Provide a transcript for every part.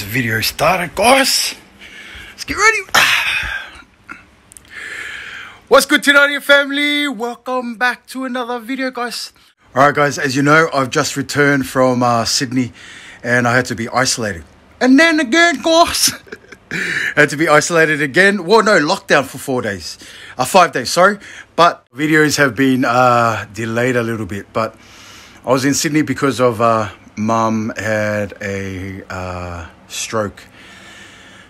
this video started, guys. Let's get ready. What's good tonight, your family? Welcome back to another video, guys. All right, guys, as you know, I've just returned from uh, Sydney and I had to be isolated. And then again, guys, had to be isolated again. Well, no, lockdown for four days. Uh, five days, sorry. But videos have been uh, delayed a little bit. But I was in Sydney because of uh, mum had a uh, stroke.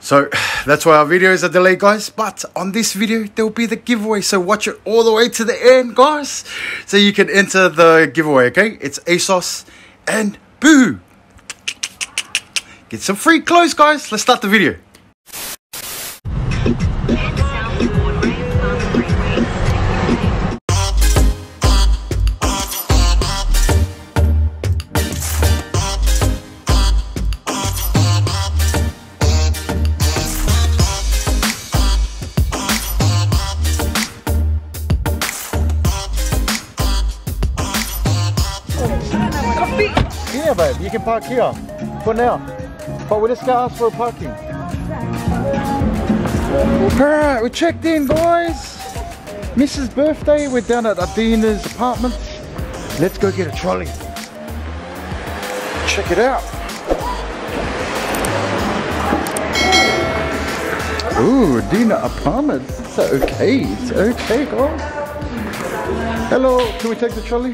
So that's why our videos are delayed, guys. But on this video, there'll be the giveaway. So watch it all the way to the end, guys. So you can enter the giveaway, okay? It's ASOS and Boo. Get some free clothes, guys. Let's start the video. Park here for now. But we just got asked for parking. Alright, we checked in, boys. Mrs. birthday. We're down at Adina's apartment. Let's go get a trolley. Check it out. Ooh, Adina apartment. It's okay. It's okay, guys. Hello, can we take the trolley?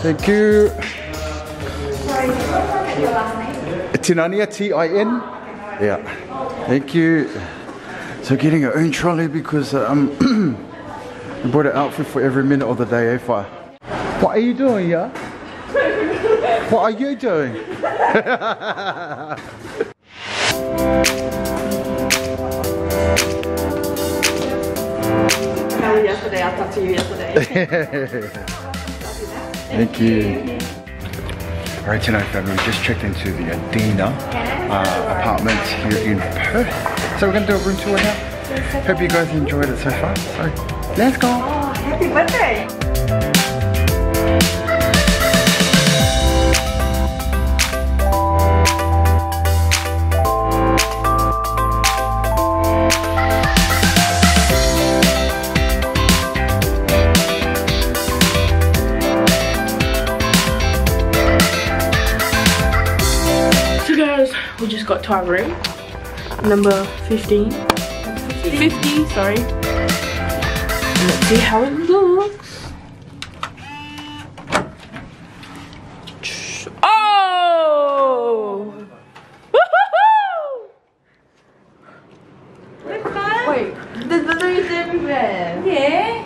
Thank you. Tinania, T-I-N? Yeah. Thank you. So getting our own trolley because um, I bought an outfit for every minute of the day, eh, Fire? What are you doing, yeah? What are you doing? yesterday, I talked to you yesterday. Thank you. Alright, tonight family, we just checked into the Adina uh, here in Perth. So we're gonna do a room tour now. Hope you guys enjoyed it so far. So let's go. Oh, happy birthday! Just got to our room. Number 15. 50, sorry. Let's see how it looks. Oh! Wait, there's balloons everywhere. Yeah.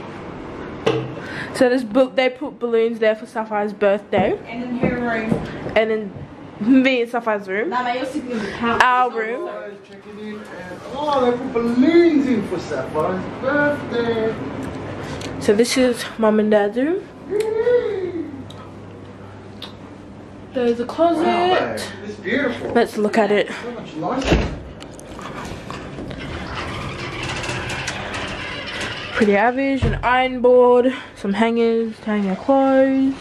So there's they put balloons there for Saphyre's birthday, And in her room. and then me and Saphyre's room, Nah, man, you're sleeping in the couch. our room. Checking in and oh, they put balloons in for Saphyre's birthday. So this is mom and dad's room. There's a closet. Wow, it's beautiful. Let's look at it. So much nicer. Pretty average, an iron board, some hangers to hang your clothes,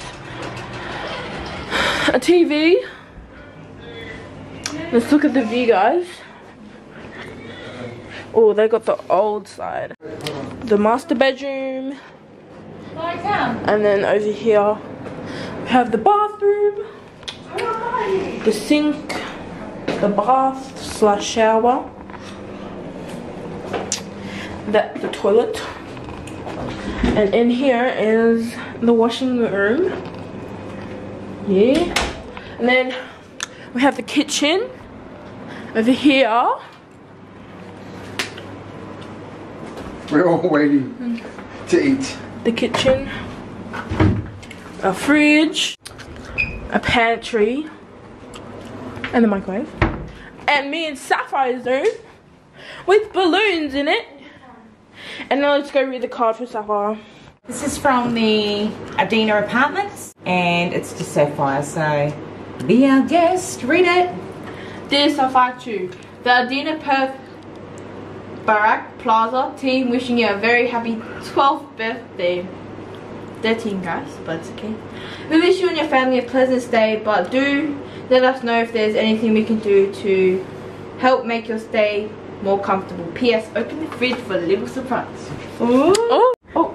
a TV. Let's look at the view, guys. Oh, they got the old side. The master bedroom. And then over here, we have the bathroom, the sink, the bath slash shower, that the toilet, and in here is the washing room. Yeah, and then we have the kitchen over here. We're all waiting to eat. the kitchen, a fridge, a pantry, and the microwave. And me and Saphyre's room with balloons in it. And now let's go read the card for Saphyre. This is from the Adina Apartments. And it's to Saphyre, so be our guest. Read it. Dear 2, the Adina Perth Barrack Plaza team wishing you a very happy 12th birthday. 13 guys, but it's okay. We wish you and your family a pleasant stay, but do let us know if there's anything we can do to help make your stay more comfortable. P.S. Open the fridge for a little surprise. Ooh. Oh. Oh.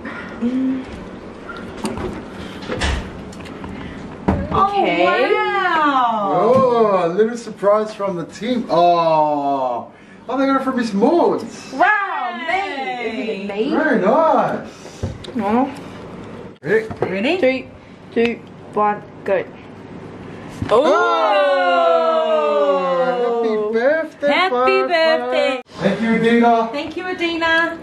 Okay. Oh, wow. Oh, a little surprise from the team. Oh, oh, they got it from Miss Maud's. Wow, Yay. mate. Very nice. Oh. Ready? Ready? Three, two, one, go. Oh, happy birthday. Happy Papa. birthday. Thank you, Dina. Thank you, Adina.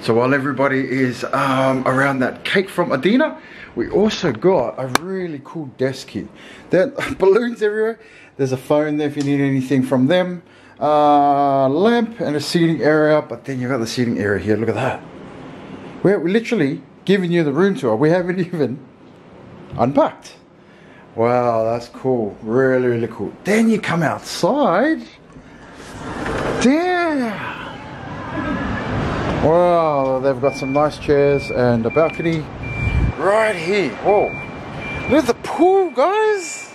So while everybody is um, around that cake from Adina, we also got a really cool desk here. There are balloons everywhere. There's a phone there if you need anything from them. Uh, lamp and a seating area, but then you've got the seating area here. Look at that. We're we're literally giving you the room tour. We haven't even unpacked. Wow, that's cool. Really, really cool. Then you come outside. Damn. Wow, they've got some nice chairs and a balcony right here. Whoa. Look at the pool, guys.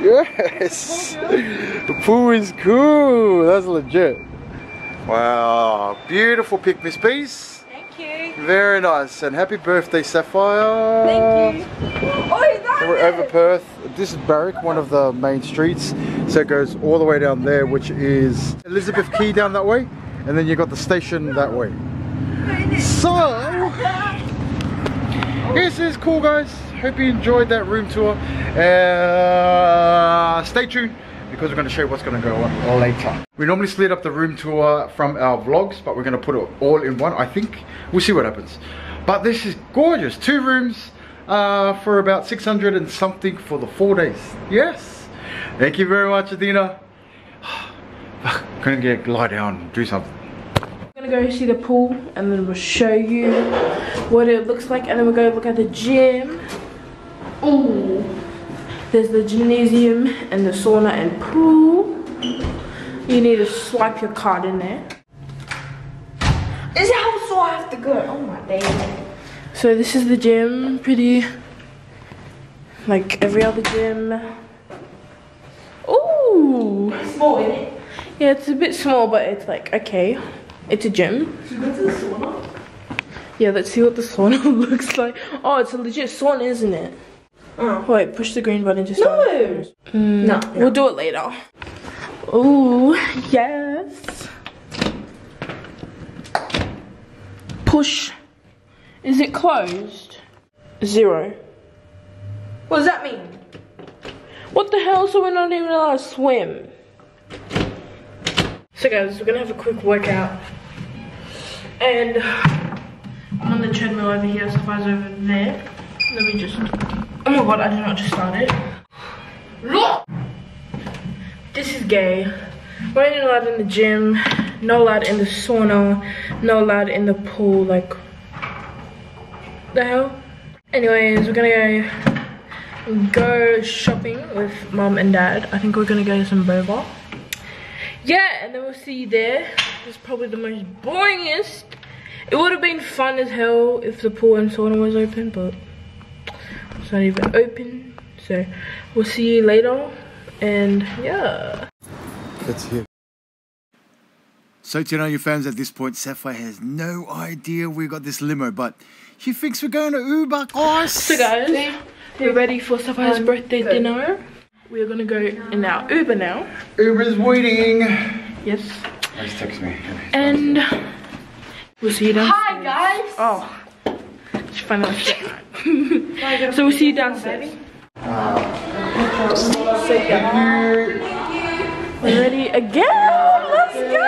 Yes. The pool is cool. That's legit. Wow. Beautiful pick, Miss Peace. Thank you. Very nice. And happy birthday, Saphyre. Thank you. Oh, So we're over Perth. This is Barrack, one of the main streets. So it goes all the way down there, which is Elizabeth Quay down that way. And then you've got the station that way. So, this is cool guys. Hope you enjoyed that room tour. Uh, stay tuned because we're going to show you what's going to go on later. We normally split up the room tour from our vlogs, but we're going to put it all in one. I think we'll see what happens. But this is gorgeous. Two rooms uh, for about 600 and something for the four days. Yes. Thank you very much, Adina. Couldn't get lie down, do something. We're gonna go see the pool and then we'll show you what it looks like and then we'll go look at the gym. Ooh. There's the gymnasium and the sauna and pool. You need to swipe your card in there. Is how far I have to go? Oh my day. So this is the gym, pretty like every other gym. Ooh. Small, isn't it? Yeah, it's a bit small, but it's like okay. It's a gym. Should we go to the sauna? Yeah, let's see what the sauna looks like. Oh, it's a legit sauna, isn't it? Oh. Wait, push the green button to start. No. Hmm. no. We'll do it later. Ooh, yes. Push. Is it closed? Zero. What does that mean? What the hell? So we're not even allowed to swim. So guys, we're gonna have a quick workout. And I'm on the treadmill over here, Saphyre's over there. Let me just, oh my god, I did not just start it. Look! This is gay. We're only allowed in the gym, no allowed in the sauna, no allowed in the pool, like, the hell? Anyways, we're gonna go, go shopping with mom and dad. I think we're gonna go to some boba yeah, and then we'll see you there. This is probably the most boringest. It would have been fun as hell if the pool and sauna was open, but it's not even open. So we'll see you later, and yeah. It's here. So to know your fans at this point, Saphyre has no idea we got this limo, but she thinks we're going to Uber, guys. So guys, we're ready for Saphyre's birthday dinner. We are gonna go in our Uber now. Uber's waiting. Yes. Just text me. And we'll see you downstairs. Hi, guys. Oh, it's funny like that. So we'll see you downstairs. Thank you. We're ready again. Let's go.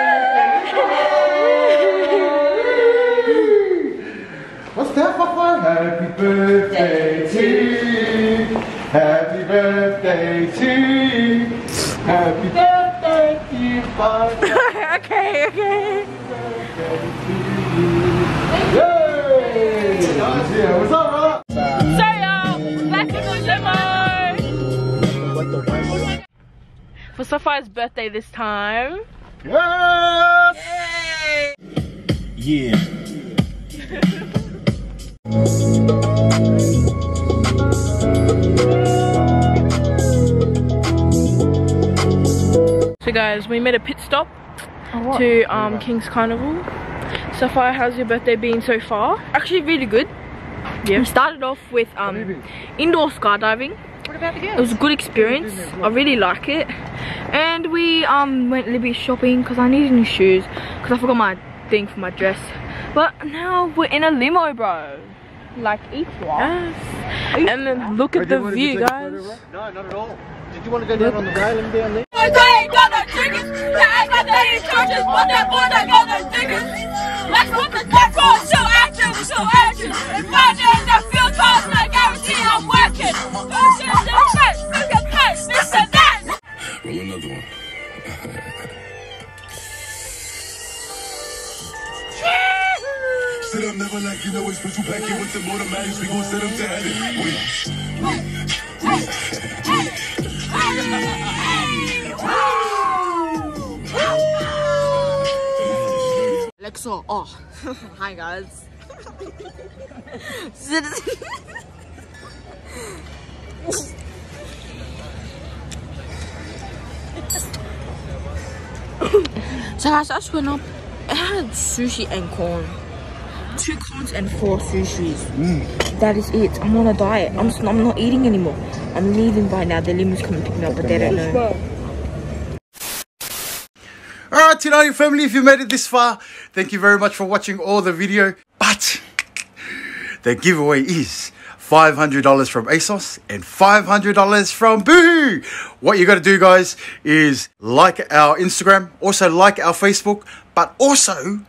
What's that, Papa? Happy birthday to you. Happy birthday to you. Happy birthday to you, okay, okay. Yay! Yeah, what's up, For Saphyre's birthday this time. Yes! Yeah. So guys, we made a pit stop to um, King's Carnival. Saphyre, how's your birthday been so far? Actually really good. Yeah. We started off with um, indoor skydiving. What about the It was a good experience. I really like it. And we um went a little bit shopping because I needed new shoes because I forgot my thing for my dress. But now we're in a limo, bro. Like each Yes. And then look at the view, guys. No, not at all. Did you want to go down on the railing down there? They ain't got no tickets. They act like they in but that boy they got no tickets. Let's put the death on, show action, show action. If my name Never like you know it's back in with some automatics. We gon' set them to heaven. We Alexa, oh, hi guys. so guys, I just went up. It had sushi and corn. Two corns and four sushis. That is it. I'm on a diet. I'm, just, I'm not eating anymore. I'm leaving right now. The limo's coming to pick me up, but they don't know. Alright, Tinania family, if you made it this far, thank you very much for watching all the video. But the giveaway is $500 from ASOS and $500 from Boohoo. What you got to do, guys, is like our Instagram, also like our Facebook, but also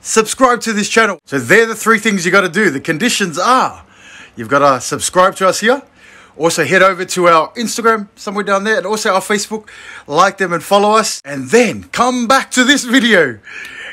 subscribe to this channel. So they're the three things you got to do. The conditions are you've got to subscribe to us here. Also head over to our Instagram somewhere down there and also our Facebook. Like them and follow us. And then come back to this video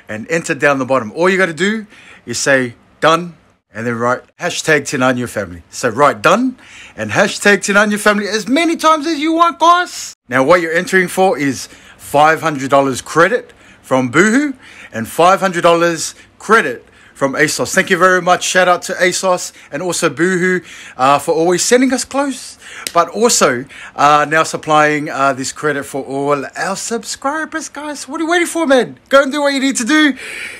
and enter down the bottom. All you got to do is say done and then write hashtag Tinania family. So write done and hashtag Tinania family as many times as you want, guys. Now what you're entering for is $500 credit from Boohoo and $500 credit from ASOS. Thank you very much. Shout out to ASOS and also Boohoo uh, for always sending us clothes, but also uh, now supplying uh, this credit for all our subscribers, guys. What are you waiting for, man? Go and do what you need to do.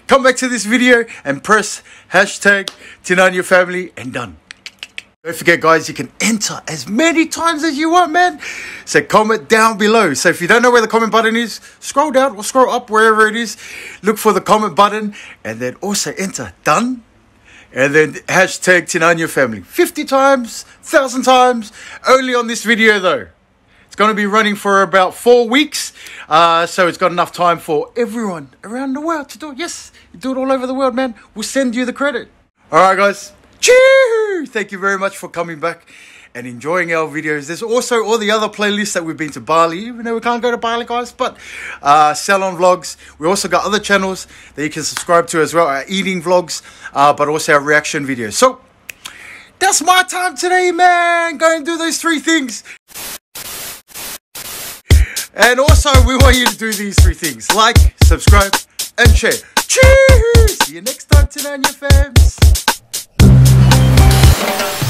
Come back to this video and press hashtag Tinania family and done. Don't forget, guys, you can enter as many times as you want, man. So comment down below. So if you don't know where the comment button is, scroll down or scroll up wherever it is. Look for the comment button and then also enter done. And then hashtag Tinania family. 50 times, 1,000 times. Only on this video though. It's going to be running for about four weeks. Uh, so it's got enough time for everyone around the world to do it. Yes, do it all over the world, man. We'll send you the credit. All right, guys. Cheers! Thank you very much for coming back and enjoying our videos. There's also all the other playlists that we've been to Bali, even though we can't go to Bali, guys. But uh, Salon Vlogs. We also got other channels that you can subscribe to as well. Our eating vlogs, uh, but also our reaction videos. So that's my time today, man. Go and do those three things. And also, we want you to do these three things like, subscribe, and share. Cheers! See you next time, Tinania fams. Thank you.